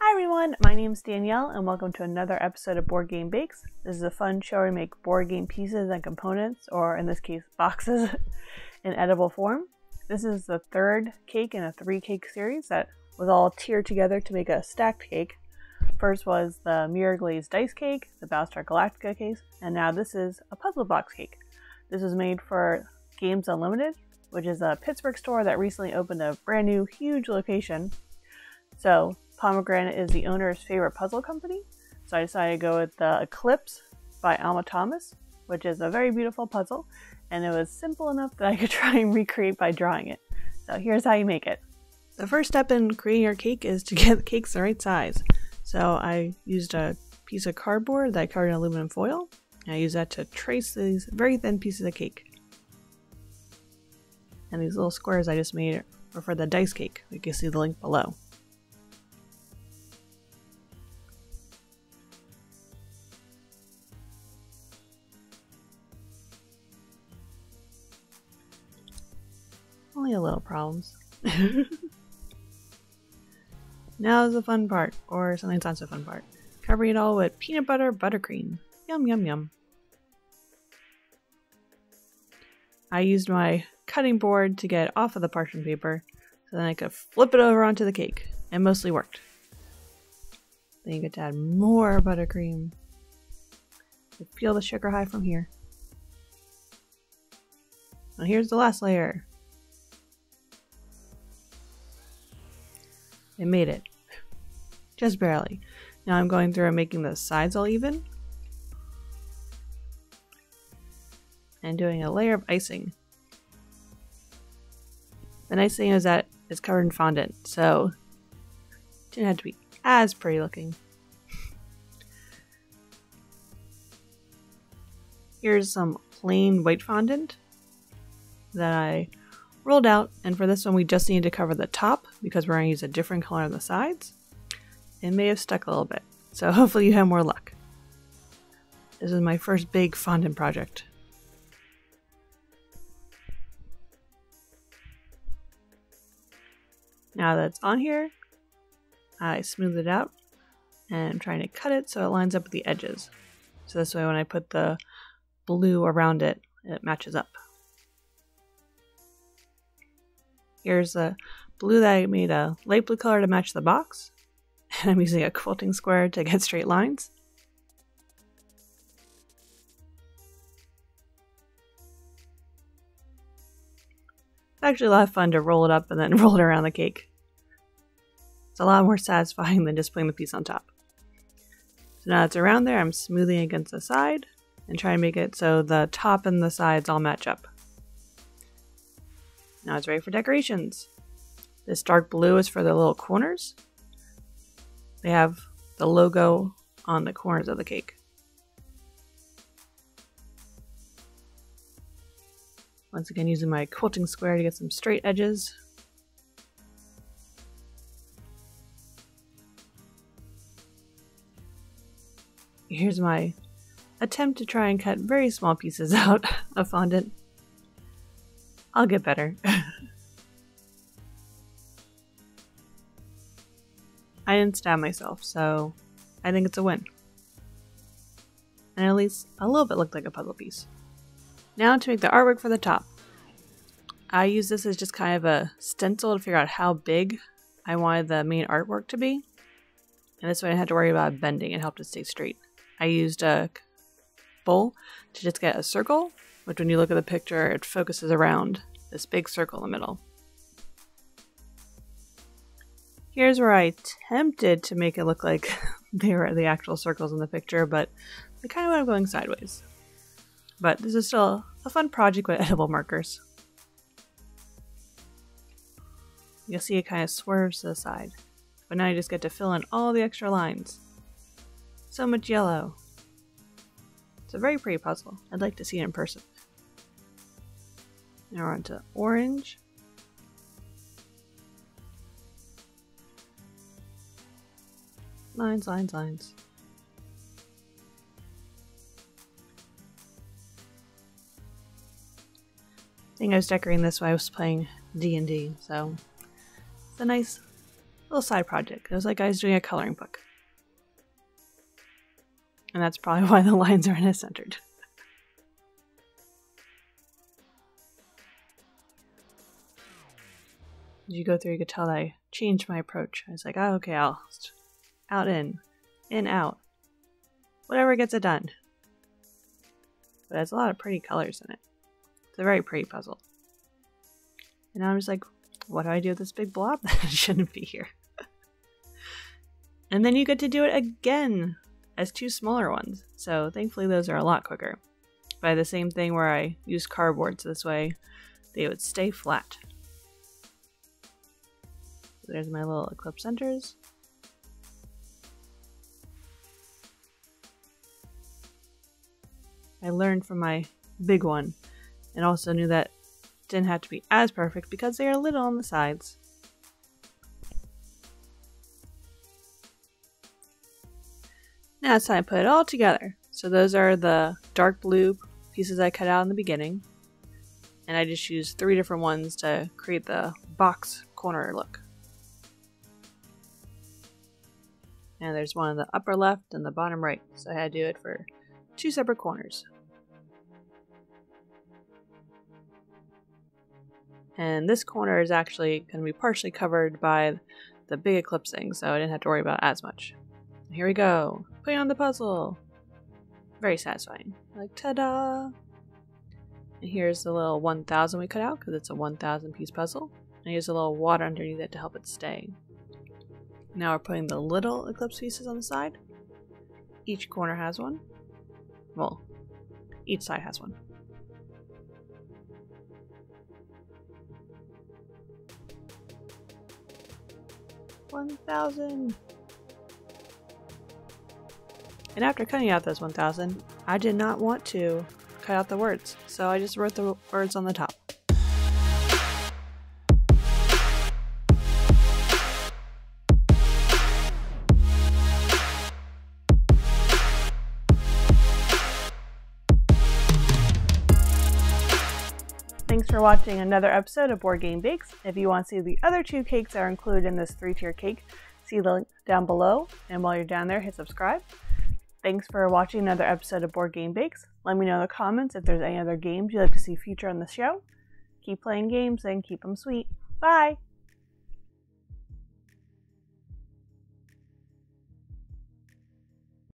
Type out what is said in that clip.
Hi everyone, my name is Danielle and welcome to another episode of Board Game Bakes. This is a fun show where we make board game pieces and components, or in this case, boxes, in edible form. This is the third cake in a three cake series that was all tiered together to make a stacked cake. First was the Mirror Glazed Dice Cake, the Battlestar Galactica case, and now this is a puzzle box cake. This was made for Games Unlimited, which is a Pittsburgh store that recently opened a brand new huge location. So, Pomegranate is the owner's favorite puzzle company, so I decided to go with the Eclipse by Alma Thomas, which is a very beautiful puzzle, and it was simple enough that I could try and recreate by drawing it. So here's how you make it. The first step in creating your cake is to get the cakes the right size. So I used a piece of cardboard that I covered in aluminum foil, and I used that to trace these very thin pieces of cake. And these little squares I just made are for the dice cake. You can see the link below. Little problems. now is the fun part, or something's not so fun part. Covering it all with peanut butter buttercream. Yum yum yum. I used my cutting board to get off of the parchment paper so then I could flip it over onto the cake. It mostly worked. Then you get to add more buttercream. You feel the sugar high from here. Now here's the last layer. It made it. Just barely. Now I'm going through and making the sides all even. And doing a layer of icing. The nice thing is that it's covered in fondant, so it didn't have to be as pretty looking. Here's some plain white fondant that I rolled out, and for this one we just need to cover the top because we're going to use a different color on the sides. It may have stuck a little bit, so hopefully you have more luck. This is my first big fondant project. Now that's on here, I smooth it out and I'm trying to cut it so it lines up with the edges. So this way when I put the blue around it, it matches up. Here's a blue that I made a light blue color to match the box. And I'm using a quilting square to get straight lines. It's actually a lot of fun to roll it up and then roll it around the cake. It's a lot more satisfying than just putting the piece on top. So now it's around there, I'm smoothing against the side and trying to make it so the top and the sides all match up. Now it's ready for decorations. This dark blue is for the little corners. They have the logo on the corners of the cake. Once again, using my quilting square to get some straight edges. Here's my attempt to try and cut very small pieces out of fondant. I'll get better. I didn't stab myself, so I think it's a win. And at least a little bit looked like a puzzle piece. Now to make the artwork for the top. I use this as just kind of a stencil to figure out how big I wanted the main artwork to be. And this way I didn't have to worry about bending, it helped it stay straight. I used a bowl to just get a circle which when you look at the picture, it focuses around this big circle in the middle. Here's where I attempted to make it look like they were the actual circles in the picture, but I kind of up going sideways. But this is still a fun project with edible markers. You'll see it kind of swerves to the side, but now you just get to fill in all the extra lines. So much yellow. It's a very pretty puzzle. I'd like to see it in person. Now we're on to orange. Lines, lines, lines. I think I was decorating this while I was playing D&D, so it's a nice little side project. It was like I was doing a coloring book. And that's probably why the lines aren't as centered. As you go through, you could tell I changed my approach. I was like, oh, okay, I'll out, in, in, out. Whatever gets it done. But it has a lot of pretty colors in it. It's a very pretty puzzle. And I'm just like, what do I do with this big blob that shouldn't be here? and then you get to do it again as two smaller ones. So thankfully those are a lot quicker. By the same thing where I use cardboard so this way they would stay flat. There's my little eclipse centers. I learned from my big one and also knew that didn't have to be as perfect because they are a little on the sides. Now it's time to put it all together. So those are the dark blue pieces I cut out in the beginning. And I just used three different ones to create the box corner look. And there's one in the upper left and the bottom right, so I had to do it for two separate corners. And this corner is actually going to be partially covered by the big eclipsing, so I didn't have to worry about as much. Here we go. Putting on the puzzle. Very satisfying. Like, ta-da! And here's the little 1000 we cut out, because it's a 1000 piece puzzle. And here's a little water underneath it to help it stay. Now we're putting the little eclipse pieces on the side. Each corner has one. Well, each side has one. One thousand. And after cutting out those 1000, I did not want to cut out the words, so I just wrote the words on the top. For watching another episode of Board Game Bakes. If you want to see the other two cakes that are included in this three-tier cake, see the link down below. And while you're down there, hit subscribe. Thanks for watching another episode of Board Game Bakes. Let me know in the comments if there's any other games you'd like to see featured on the show. Keep playing games and keep them sweet. Bye!